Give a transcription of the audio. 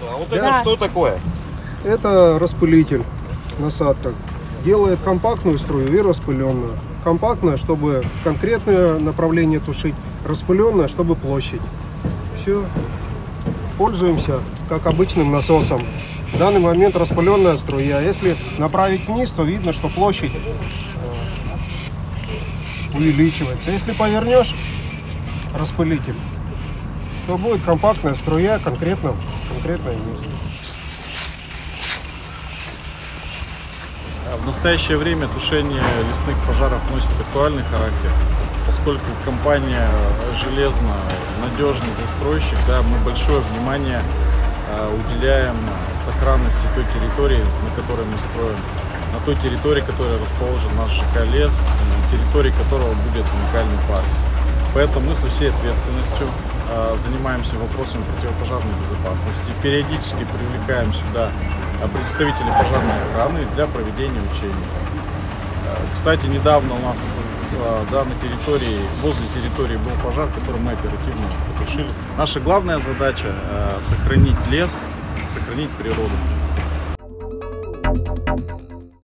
А вот Да. это что такое? Это распылитель насадка. Делает компактную струю и распыленную. Компактная, чтобы конкретное направление тушить. Распыленная, чтобы площадь. Все. Пользуемся как обычным насосом. В данный момент распыленная струя. Если направить вниз, то видно, что площадь э, увеличивается. Если повернешь распылитель, то будет компактная струя конкретно в конкретное место. В настоящее время тушение лесных пожаров носит актуальный характер, поскольку компания железно надежный застройщик, да, мы большое внимание э, уделяем сохранности той территории, на которой мы строим, на той территории, которая расположен наш ЖК лес, территории которого будет уникальный парк. Поэтому мы со всей ответственностью э, занимаемся вопросами противопожарной безопасности, периодически привлекаем сюда э, представителей пожарной охраны для проведения учений. Э, Кстати, недавно у нас да, на территории, возле территории был пожар, который мы оперативно потушили. Наша главная задача сохранить лес, сохранить природу.